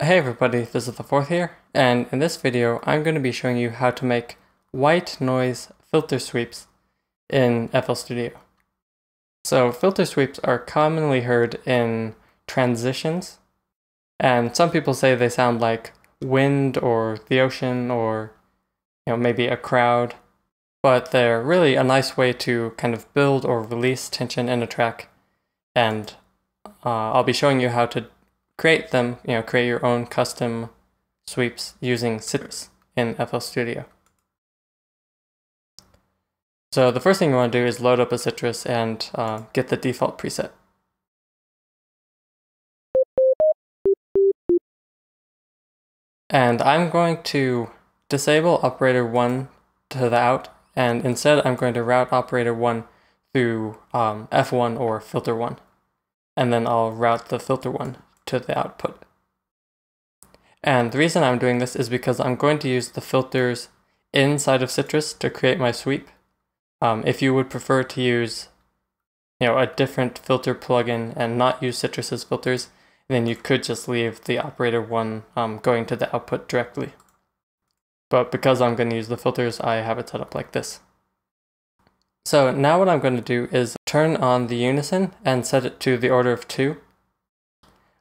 Hey everybody, this is the fourth here, and in this video I'm going to be showing you how to make white noise filter sweeps in FL Studio. So filter sweeps are commonly heard in transitions, and some people say they sound like wind or the ocean or you know maybe a crowd, but they're really a nice way to kind of build or release tension in a track, and uh, I'll be showing you how to create them, you know, create your own custom sweeps using Sytrus in FL Studio. So the first thing you want to do is load up a Sytrus and uh, get the default preset. And I'm going to disable operator 1 to the out, and instead I'm going to route operator 1 through um, F1 or filter 1. And then I'll route the filter 1 to the output. And the reason I'm doing this is because I'm going to use the filters inside of Sytrus to create my sweep. Um, if you would prefer to use you know, a different filter plugin and not use Sytrus's filters, then you could just leave the operator one um, going to the output directly. But because I'm going to use the filters, I have it set up like this. So now what I'm going to do is turn on the unison and set it to the order of 2.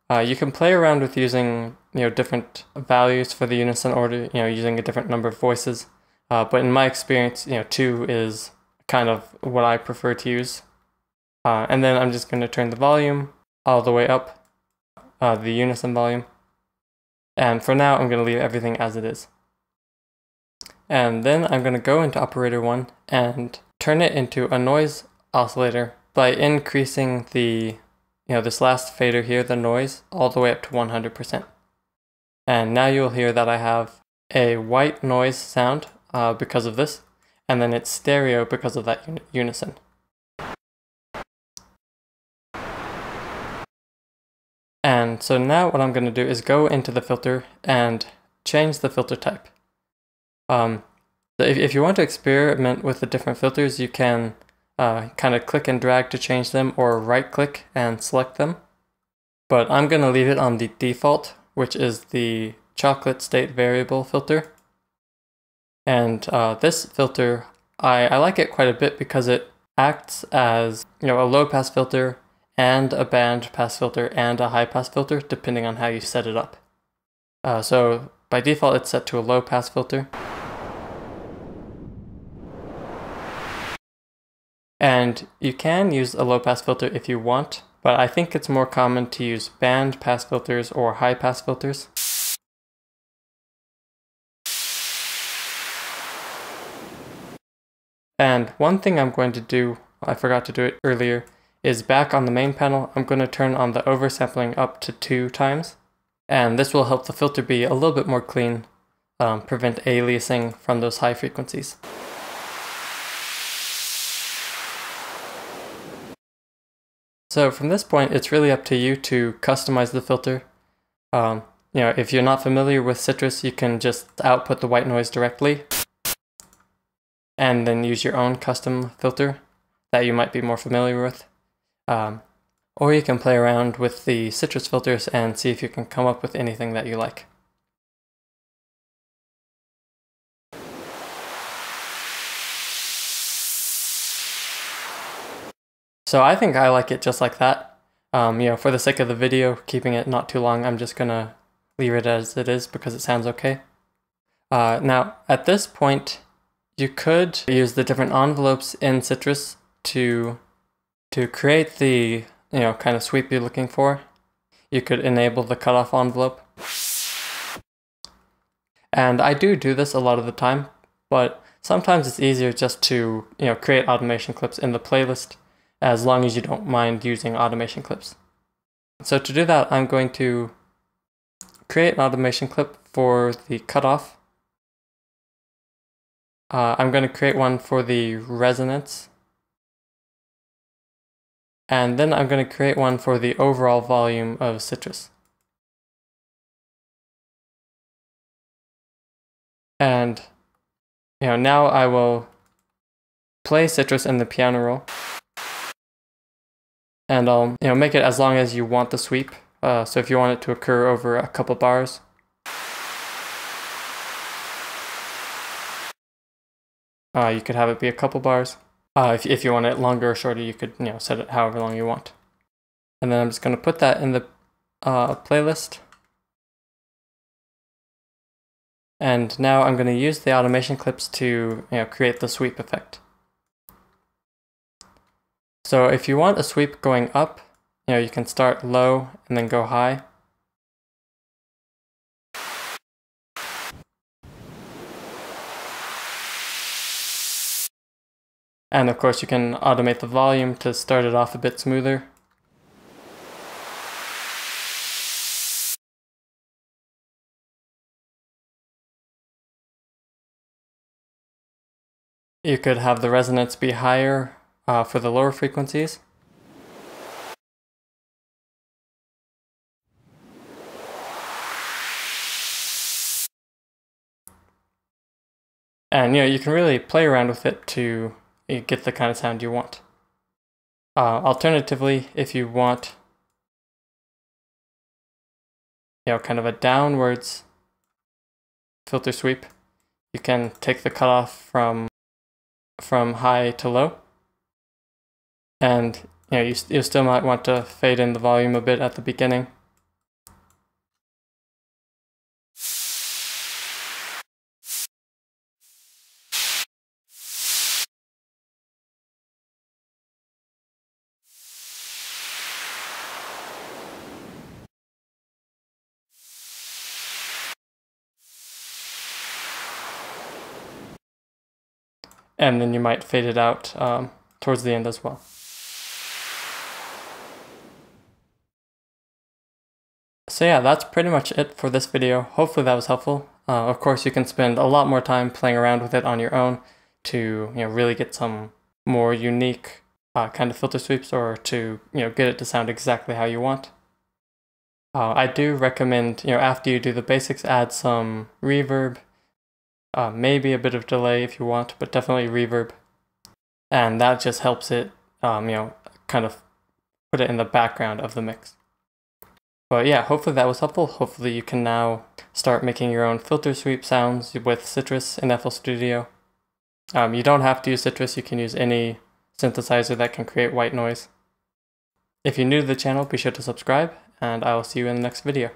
Uh, you can play around with using you know different values for the unison order, you know, using a different number of voices. Uh, but in my experience, you know, two is kind of what I prefer to use. Uh, and then I'm just going to turn the volume all the way up, uh, the unison volume. And for now, I'm going to leave everything as it is. And then I'm going to go into operator one and turn it into a noise oscillator by increasing the you know, this last fader here, the noise, all the way up to 100%. And now you'll hear that I have a white noise sound uh, because of this, and then it's stereo because of that uni unison. And so now what I'm going to do is go into the filter and change the filter type. Um, if, if you want to experiment with the different filters, you can uh, kind of click and drag to change them or right click and select them. But I'm going to leave it on the default, which is the chocolate state variable filter. And uh, this filter, I, I like it quite a bit because it acts as you know a low pass filter and a band pass filter and a high pass filter depending on how you set it up. Uh, so by default it's set to a low pass filter. And you can use a low pass filter if you want, but I think it's more common to use band pass filters or high pass filters. And one thing I'm going to do, I forgot to do it earlier, is back on the main panel, I'm going to turn on the oversampling up to two times. And this will help the filter be a little bit more clean, um, prevent aliasing from those high frequencies. So from this point, it's really up to you to customize the filter. Um, you know, if you're not familiar with Sytrus, you can just output the white noise directly and then use your own custom filter that you might be more familiar with. Um, or you can play around with the Sytrus filters and see if you can come up with anything that you like. So I think I like it just like that. Um, you know, for the sake of the video, keeping it not too long, I'm just gonna leave it as it is because it sounds okay. Uh, now, at this point, you could use the different envelopes in Sytrus to to create the you know kind of sweep you're looking for. You could enable the cutoff envelope. And I do do this a lot of the time, but sometimes it's easier just to you know create automation clips in the playlist as long as you don't mind using automation clips. So to do that, I'm going to create an automation clip for the cutoff. Uh, I'm going to create one for the resonance. And then I'm going to create one for the overall volume of Sytrus. And you know, now I will play Sytrus in the piano roll and I'll you know make it as long as you want the sweep. Uh, so if you want it to occur over a couple bars, uh, you could have it be a couple bars. Uh, if, if you want it longer or shorter, you could you know set it however long you want. And then I'm just going to put that in the uh, playlist. And now I'm going to use the automation clips to you know, create the sweep effect. So if you want a sweep going up, you know, you can start low and then go high. And of course you can automate the volume to start it off a bit smoother. You could have the resonance be higher uh, for the lower frequencies. And you know, you can really play around with it to get the kind of sound you want. Uh, alternatively, if you want you know, kind of a downwards filter sweep, you can take the cutoff from from high to low. And you know, you, you still might want to fade in the volume a bit at the beginning. and then you might fade it out um, towards the end as well. So yeah, that's pretty much it for this video. Hopefully that was helpful. Uh, of course, you can spend a lot more time playing around with it on your own to you know really get some more unique uh, kind of filter sweeps or to you know get it to sound exactly how you want. Uh, I do recommend you know after you do the basics, add some reverb uh, maybe a bit of delay if you want, but definitely reverb. And that just helps it, um, you know, kind of put it in the background of the mix. But yeah, hopefully that was helpful. Hopefully you can now start making your own filter sweep sounds with Sytrus in FL Studio. Um, you don't have to use Sytrus, you can use any synthesizer that can create white noise. If you're new to the channel, be sure to subscribe, and I will see you in the next video.